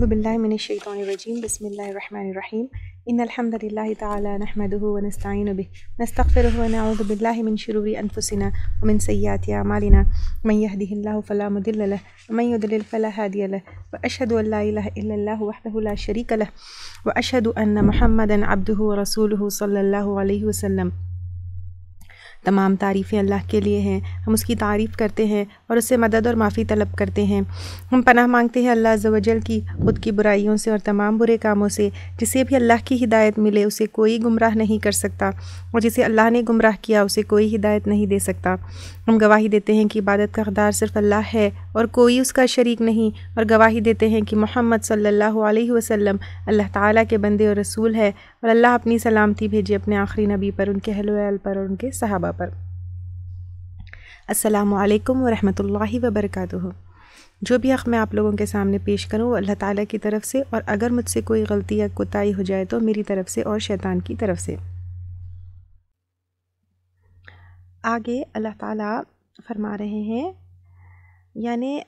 أعوذ بالله من الشيطان الرجيم. بسم الله الرحمن الرحيم. إن الحمد لله تعالى نحمده ونستعين به نستغفره ونعوذ بالله من شرور أنفسنا ومن سيئات أعمالنا. من يهده الله فلا مضل له ومن يضلل فلا هادي له. وأشهد أن لا إله إلا الله وحده لا شريك له وأشهد أن محمدا عبده ورسوله صلى الله عليه وسلم. تمام تعریفیں اللہ کے لیے ہیں۔ ہم اس کی تعریف کرتے ہیں اور اس سے مدد اور معافی طلب کرتے ہیں۔ ہم پناہ مانگتے ہیں اللہ عز و جل کی، خود کی برائیوں سے اور تمام برے کاموں سے۔ جسے بھی اللہ کی ہدایت ملے، اسے کوئی گمراہ نہیں کر سکتا۔ اور جسے اللہ نے گمراہ کیا، اسے کوئی ہدایت نہیں دے سکتا۔ ہم گواہی دیتے ہیں کہ عبادت کا اقدار صرف اللہ ہے اور کوئی اس کا شریک نہیں۔ اور گواہی دیتے ہیں کہ محمد صلی اللہ علیہ وسلم اللہ تعالیٰ کے بندے اور رسول ہے۔ اور اللہ اپنی سلامتی بھیجے اپنے آخری نبی پر، ان کے حل و پر اور ان کے صحابہ پر۔ السلام علیکم ورحمۃ اللہ وبرکاتہ۔ جو بھی حق میں آپ لوگوں کے سامنے پیش کروں، وہ اللہ تعالیٰ کی طرف سے، اور اگر مجھ سے کوئی غلطی یا کوتاہی ہو جائے تو میری طرف سے اور شیطان کی طرف سے۔ آگے اللہ تعالیٰ فرما رہے ہیں یعنی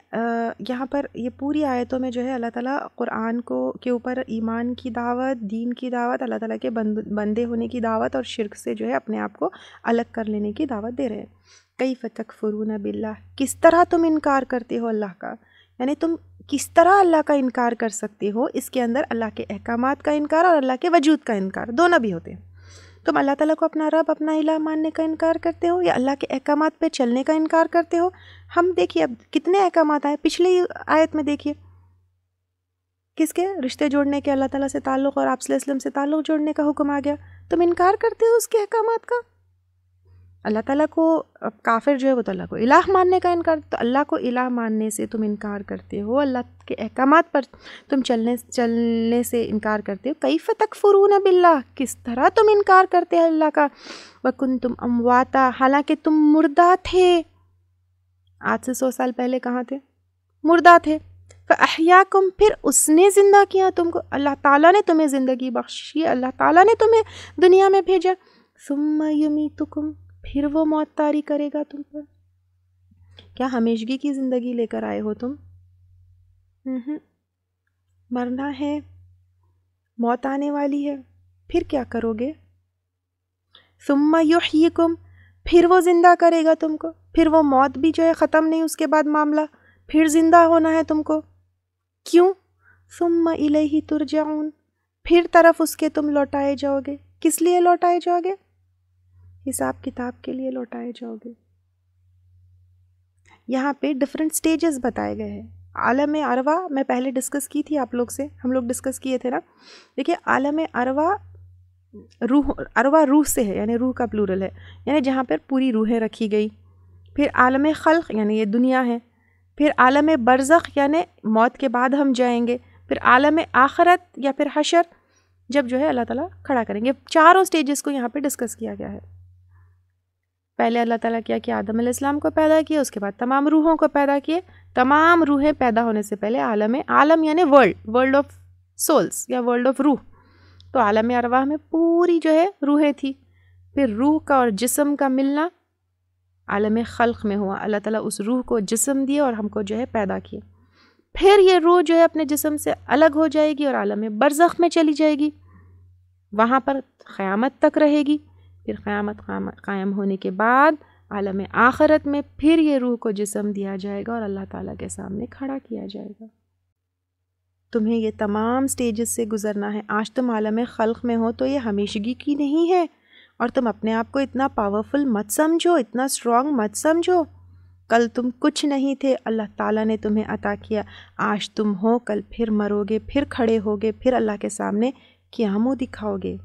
یہاں پر یہ پوری آیتوں میں جو ہے اللہ تعالیٰ قرآن کو کے اوپر ایمان کی دعوت، دین کی دعوت، اللہ تعالیٰ کے بند، بندے ہونے کی دعوت اور شرک سے جو ہے اپنے آپ کو الگ کر لینے کی دعوت دے رہے ہیں۔ کئی فتق فرون بلّہ کس طرح تم انکار کرتے ہو اللہ کا؟ یعنی تم کس طرح اللہ کا انکار کر سکتے ہو؟ اس کے اندر اللہ کے احکامات کا انکار اور اللہ کے وجود کا انکار، دونوں بھی ہوتے ہیں۔ تم اللہ تعالیٰ کو اپنا رب، اپنا الہ ماننے کا انکار کرتے ہو یا اللہ کے احکامات پہ چلنے کا انکار کرتے ہو؟ ہم دیکھیے اب کتنے احکامات آئے، پچھلی آیت میں دیکھیے۔ کس کے؟ رشتے جوڑنے کے، اللہ تعالیٰ سے تعلق اور آپ صلی اللہ علیہ وسلم سے تعلق جوڑنے کا حکم آ گیا۔ تم انکار کرتے ہو اس کے احکامات کا؟ اللہ تعالیٰ کو کافر جو ہے وہ تو اللہ کو الہ ماننے کا انکار، تو اللہ کو الہ ماننے سے تم انکار کرتے ہو، اللہ کے احکامات پر تم چلنے چلنے سے انکار کرتے ہو۔ کئی فتق فرون بلّہ کس طرح تم انکار کرتے ہو اللہ کا؟ وکن تم امواتا حالانکہ تم مردہ تھے۔ آج سے سو سال پہلے کہاں تھے؟ مردہ تھے۔ احیا کم پھر اس نے زندہ کیا تم کو۔ اللہ تعالیٰ نے تمہیں زندگی بخشی، اللہ تعالیٰ نے تمہیں دنیا میں بھیجا۔ ثم یمیتکم پھر وہ موت تاری کرے گا تم پر؟ کیا ہمیشگی کی زندگی لے کر آئے ہو تم؟ مرنا ہے، موت آنے والی ہے، پھر کیا کرو گے؟ ثم یحییکم، پھر وہ زندہ کرے گا تم کو، پھر وہ موت بھی جو ہے ختم نہیں، اس کے بعد معاملہ پھر زندہ ہونا ہے تم کو۔ کیوں؟ ثم الیہ ترجعون، پھر طرف اس کے تم لوٹائے جاؤ گے۔ کس لیے لوٹائے جاؤ گے؟ حساب کتاب کے لیے لوٹائے جاؤ گے۔ یہاں پہ ڈفرینٹ سٹیجز بتائے گئے ہیں۔ عالم اروا میں پہلے ڈسکس کی تھی آپ لوگ سے، ہم لوگ ڈسکس کیے تھے نا۔ دیکھیے، عالم اروا روح اروا روح سے ہے یعنی روح کا پلورل ہے۔ یعنی جہاں پر پوری روحیں رکھی گئی۔ پھر عالم خلق یعنی یہ دنیا ہے۔ پھر عالم برزخ یعنی موت کے بعد ہم جائیں گے۔ پھر عالم آخرت یا پھر حشر، جب جو ہے اللہ تعالیٰ کھڑا کریں گے۔ چاروں سٹیجز کو یہاں پہ ڈسکس کیا گیا ہے۔ پہلے اللہ تعالیٰ کیا کہ آدم علیہ السلام کو پیدا کیا اس کے بعد تمام روحوں کو پیدا کیے۔ تمام روحیں پیدا ہونے سے پہلے عالم عالم یعنی ورلڈ ورلڈ آف سولس یا ورلڈ آف روح۔ تو عالم ارواح میں پوری جو ہے روحیں تھی۔ پھر روح کا اور جسم کا ملنا، عالم خلق میں ہوا۔ اللہ تعالیٰ اس روح کو جسم دیے اور ہم کو جو ہے پیدا کیے۔ پھر یہ روح جو ہے اپنے جسم سے الگ ہو جائے گی اور عالم برزخ میں چلی جائے گی۔ وہاں پر قیامت تک رہے گی۔ پھر قیامت قائم ہونے کے بعد عالم آخرت میں پھر یہ روح کو جسم دیا جائے گا اور اللہ تعالیٰ کے سامنے کھڑا کیا جائے گا۔ تمہیں یہ تمام سٹیجز سے گزرنا ہے۔ آج تم عالم خلق میں ہو تو یہ ہمیشگی کی نہیں ہے۔ اور تم اپنے آپ کو اتنا پاورفل مت سمجھو، اتنا اسٹرانگ مت سمجھو۔ کل تم کچھ نہیں تھے، اللہ تعالیٰ نے تمہیں عطا کیا۔ آج تم ہو، کل پھر مرو گے، پھر کھڑے ہوگے، پھر اللہ کے سامنے کیا منہ دکھاؤ گے۔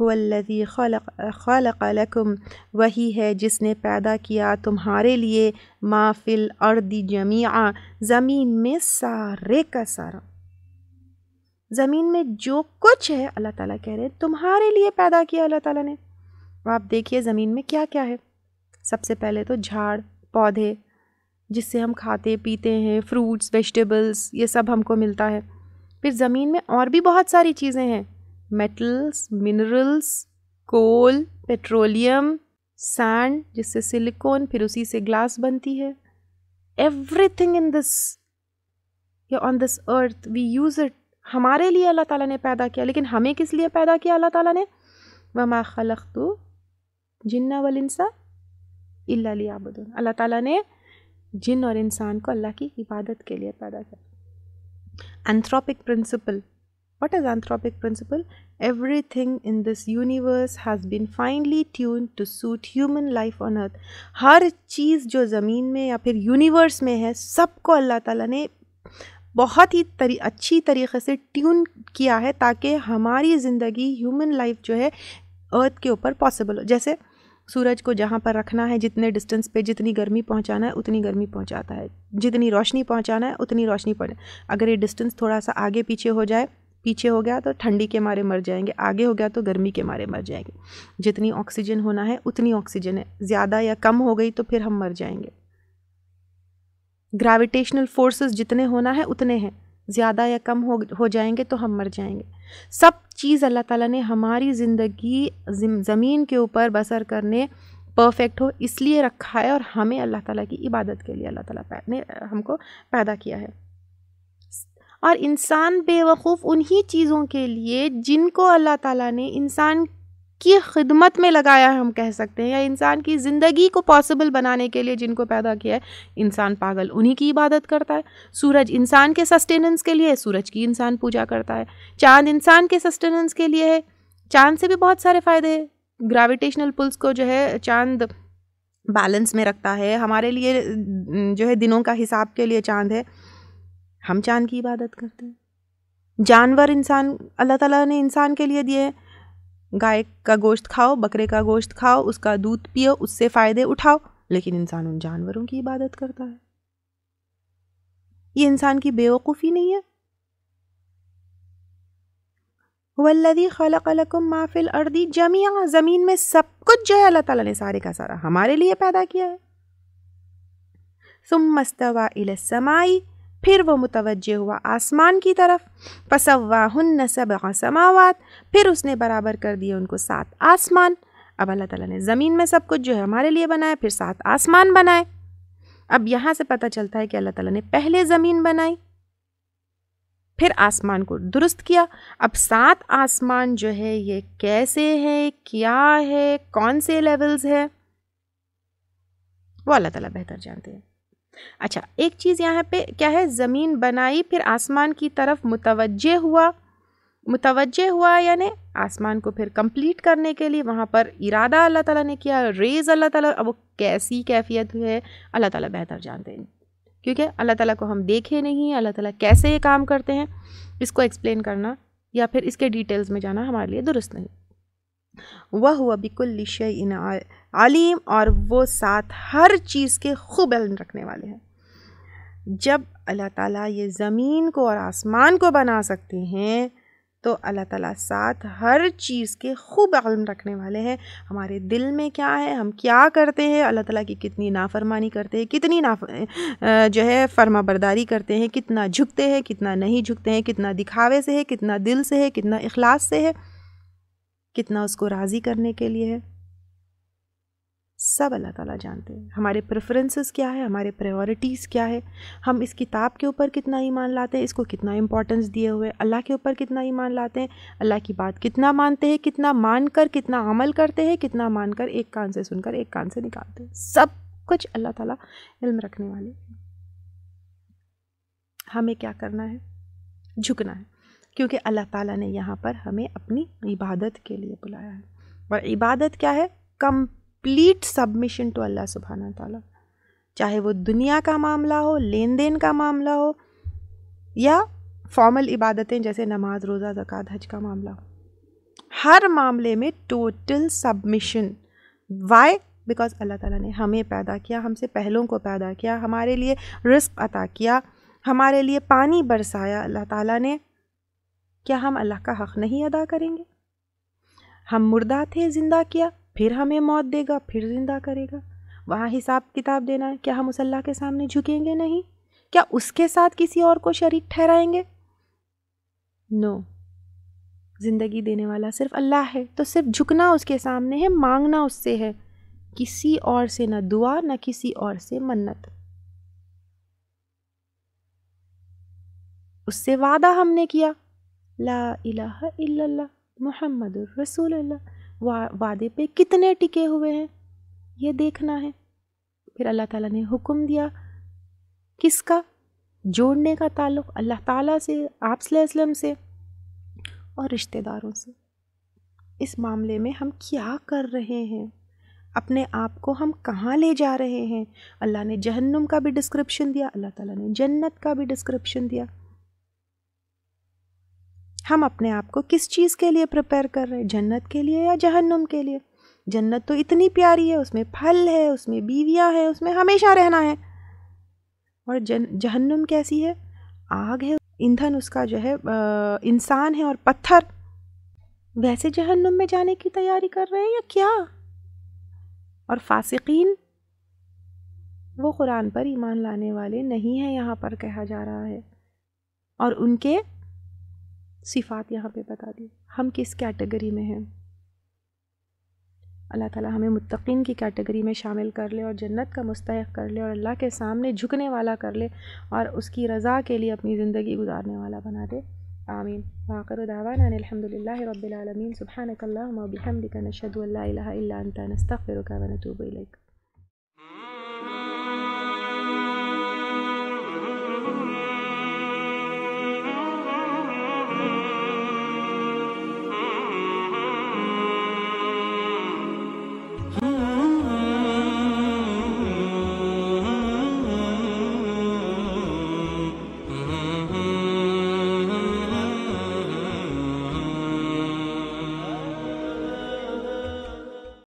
الذی خلق خلق لکم وہی ہے جس نے پیدا کیا تمہارے لیے، ما فی الارض جمیعا، زمین میں سارے کا سارا۔ زمین میں جو کچھ ہے، اللہ تعالیٰ کہہ رہے ہیں، تمہارے لیے پیدا کیا اللہ تعالیٰ نے۔ آپ دیکھیے زمین میں کیا کیا ہے۔ سب سے پہلے تو جھاڑ، پودے، جس سے ہم کھاتے، پیتے ہیں فروٹس ویجیٹیبلس یہ سب ہم کو ملتا ہے۔ پھر زمین میں اور بھی بہت ساری چیزیں ہیں۔ Metals minerals coal petroleum sand جس سے سلیکون پھر اسی سے گلاس بنتی ہے۔ ایوری تھنگ ان دس یا آن دس ارتھ وی یوز اٹ ہمارے لیے اللہ تعالیٰ نے پیدا کیا، لیکن ہمیں کس لیے پیدا کیا اللہ تعالیٰ نے؟ وما خلق تو جنا ولنسا اللہ علیہ اللہ تعالیٰ نے جن اور انسان کو اللہ کی عبادت کے لیے پیدا کیا۔ Anthropic principle what is anthropic principle everything in this universe has been finely tune to suit human life on earth ہر چیز جو زمین میں یا پھر یونیورس میں ہے، سب کو اللہ تعالیٰ نے بہت ہی تری، اچھی طریقے سے ٹیون کیا ہے تاکہ ہماری زندگی ہیومن لائف جو ہے ارتھ کے اوپر پاسبل ہو۔ جیسے سورج کو جہاں پر رکھنا ہے، جتنے ڈسٹینس پہ جتنی گرمی پہنچانا ہے، اتنی گرمی پہنچاتا ہے۔ جتنی روشنی پہنچانا ہے، اتنی روشنی پہنچا اگر یہ ڈسٹینس تھوڑا سا آگے پیچھے ہو جائے پیچھے ہو گیا تو ٹھنڈی کے مارے مر جائیں گے، آگے ہو گیا تو گرمی کے مارے مر جائیں گے۔ جتنی آکسیجن ہونا ہے، اتنی آکسیجن ہے۔ زیادہ یا کم ہو گئی تو پھر ہم مر جائیں گے۔ گریویٹیشنل فورسز جتنے ہونا ہے، اتنے ہیں۔ زیادہ یا کم ہو ہو جائیں گے تو ہم مر جائیں گے۔ سب چیز اللہ تعالیٰ نے ہماری زندگی زمین کے اوپر بسر کرنے پرفیکٹ ہو، اس لیے رکھا ہے اور ہمیں اللہ تعالیٰ کی عبادت کے لیے اللہ تعالیٰ نے ہم کو پیدا کیا ہے۔ اور انسان بے وقوف انہی چیزوں کے لیے جن کو اللہ تعالیٰ نے انسان کی خدمت میں لگایا ہے، ہم کہہ سکتے ہیں، یا انسان کی زندگی کو پاسبل بنانے کے لیے جن کو پیدا کیا ہے۔ انسان پاگل انہی کی عبادت کرتا ہے۔ سورج انسان کے سسٹیننس کے لیے سورج کی انسان پوجا کرتا ہے۔ چاند انسان کے سسٹیننس کے لیے ہے۔ چاند سے بھی بہت سارے فائدے ہیں۔ گراویٹیشنل پلس کو جو ہے، چاند بیلنس میں رکھتا ہے۔ ہمارے لیے، جو ہے، دنوں کا حساب کے لیے چاند ہے۔ ہم چاند کی عبادت کرتے ہیں۔ جانور انسان، اللہ تعالیٰ نے انسان کے لیے دیے گائے کا گوشت کھاؤ، بکرے کا گوشت کھاؤ، اس کا دودھ پیو، اس سے فائدے اٹھاؤ، لیکن انسان ان جانوروں کی عبادت کرتا ہے۔ یہ انسان کی بے وقوفی نہیں ہے۔ ولدی خلق لکم ما فی الارض جميعا، زمین میں سب کچھ جو ہے، اللہ تعالیٰ نے سارے کا سارا ہمارے لیے پیدا کیا ہے۔ ثم استوى الى السماء پھر وہ متوجہ ہوا آسمان کی طرف پسوا ہن سبع سماوات، پھر اس نے برابر کر دیے ان کو سات آسمان۔ اب اللہ تعالیٰ نے زمین میں سب کچھ جو ہے ہمارے لیے بنایا، پھر سات آسمان بنائے۔ اب یہاں سے پتہ چلتا ہے کہ اللہ تعالیٰ نے پہلے زمین بنائی، پھر آسمان کو درست کیا۔ اب سات آسمان جو ہے، یہ کیسے ہے؟ کیا ہے؟ کون سے لیولز ہے وہ اللہ تعالیٰ بہتر جانتے ہیں۔ اچھا ایک چیز یہاں پہ کیا ہے؟ زمین بنائی، پھر آسمان کی طرف متوجہ ہوا متوجہ ہوا یعنی آسمان کو پھر کمپلیٹ کرنے کے لیے وہاں پر ارادہ اللہ تعالیٰ نے کیا، ریز اللہ تعالیٰ، اب وہ کیسی کیفیت ہے؟ اللہ تعالیٰ بہتر جانتے ہیں۔ کیونکہ اللہ تعالیٰ کو ہم دیکھے نہیں، اللہ تعالیٰ کیسے یہ کام کرتے ہیں؟ اس کو ایکسپلین کرنا یا پھر اس کے ڈیٹیلز میں جانا ہمارے لیے درست نہیں۔ وہ ہوا بکل شعین علیم اور وہ ساتھ ہر چیز کے خوب علم رکھنے والے ہیں۔ جب اللہ تعالیٰ یہ زمین کو اور آسمان کو بنا سکتے ہیں، تو اللہ تعالیٰ ساتھ ہر چیز کے خوب علم رکھنے والے ہیں۔ ہمارے دل میں کیا ہے؟ ہم کیا کرتے ہیں؟ اللہ تعالیٰ کی کتنی نافرمانی کرتے ہیں، کتنی ناف، جو ہے، فرما برداری کرتے ہیں، کتنا جھکتے ہیں، کتنا نہیں جھکتے ہیں، کتنا دکھاوے سے ہے، کتنا دل سے ہے، کتنا اخلاص سے ہے۔ کتنا اس کو راضی کرنے کے لیے ہے؟ سب اللہ تعالیٰ جانتے ہیں۔ ہمارے پریفرنسز کیا ہے؟ ہمارے پریورٹیز کیا ہے؟ ہم اس کتاب کے اوپر کتنا ایمان لاتے ہیں؟ اس کو کتنا امپورٹنس دیے ہوئے اللہ کے اوپر کتنا ایمان لاتے ہیں؟ اللہ کی بات کتنا مانتے ہیں؟ کتنا مان کر، کتنا عمل کرتے ہیں؟ کتنا مان کر ایک کان سے سن کر ایک کان سے نکالتے ہیں۔ سب کچھ اللہ تعالیٰ علم رکھنے والے ہمیں کیا کرنا ہے؟ جھکنا ہے۔ کیونکہ اللہ تعالیٰ نے یہاں پر ہمیں اپنی عبادت کے لیے بلایا ہے۔ اور عبادت کیا ہے؟ کمپلیٹ سبمیشن ٹو اللہ سبحانہ تعالیٰ۔ چاہے وہ دنیا کا معاملہ ہو، لین دین کا معاملہ ہو، یا فارمل عبادتیں جیسے نماز، روزہ، زکوٰۃ، حج کا معاملہ ہو۔ ہر معاملے میں ٹوٹل سبمیشن وائی بیکاز اللہ تعالیٰ نے ہمیں پیدا کیا، ہم سے پہلوں کو پیدا کیا، ہمارے لیے رزق عطا کیا، ہمارے لیے پانی برسایا۔ اللہ تعالیٰ نے کیا ہم اللہ کا حق نہیں ادا کریں گے؟ ہم مردہ تھے، زندہ کیا، پھر ہمیں موت دے گا، پھر زندہ کرے گا۔ وہاں حساب کتاب دینا ہے، کیا ہم اس اللہ کے سامنے جھکیں گے؟ نہیں۔ کیا اس کے ساتھ کسی اور کو شریک ٹھہرائیں گے؟ نو۔ زندگی دینے والا صرف اللہ ہے، تو صرف جھکنا اس کے سامنے ہے، مانگنا اس سے ہے۔ کسی اور سے نہ دعا، نہ کسی اور سے منت۔ اس سے وعدہ ہم نے کیا۔ لا الہ الا اللہ، محمد الرسول اللہ۔ وعدے پہ کتنے ٹکے ہوئے ہیں؟ یہ دیکھنا ہے۔ پھر اللہ تعالیٰ نے حکم دیا۔ کس کا؟ جوڑنے کا تعلق اللہ تعالیٰ سے، آپ صلی اللہ علیہ وسلم سے اور رشتہ داروں سے۔ اس معاملے میں ہم کیا کر رہے ہیں؟ اپنے آپ کو ہم کہاں لے جا رہے ہیں؟ اللہ نے جہنم کا بھی ڈسکرپشن دیا، اللہ تعالیٰ نے جنت کا بھی ڈسکرپشن دیا۔ ہم اپنے آپ کو کس چیز کے لیے پریپیئر کر رہے ہیں؟ جنت کے لیے یا جہنم کے لیے؟ جنت تو اتنی پیاری ہے، اس میں پھل ہے، اس میں بیویاں ہیں، اس میں ہمیشہ رہنا ہے۔ اور جن، جہنم کیسی ہے؟ آگ ہے، ایندھن اس کا جو ہے انسان ہے اور پتھر۔ ویسے جہنم میں جانے کی تیاری کر رہے ہیں یا کیا؟ اور فاسقین؟ وہ قرآن پر ایمان لانے والے نہیں ہیں، یہاں پر کہا جا رہا ہے۔ اور ان کے صفات یہاں پہ بتا دی۔ ہم کس کیٹیگری میں ہیں؟ اللہ تعالیٰ ہمیں متقین کی کیٹیگری میں شامل کر لے اور جنت کا مستحق کر لے اور اللہ کے سامنے جھکنے والا کر لے اور اس کی رضا کے لیے اپنی زندگی گزارنے والا بنا دے۔ آمین۔ واقر دعوانا ان الحمد للہ رب العالمین۔ سبحانک اللہم و بحمدک، نشہد اللہ الہ الا انتا نستغفرک و نتوب الیک۔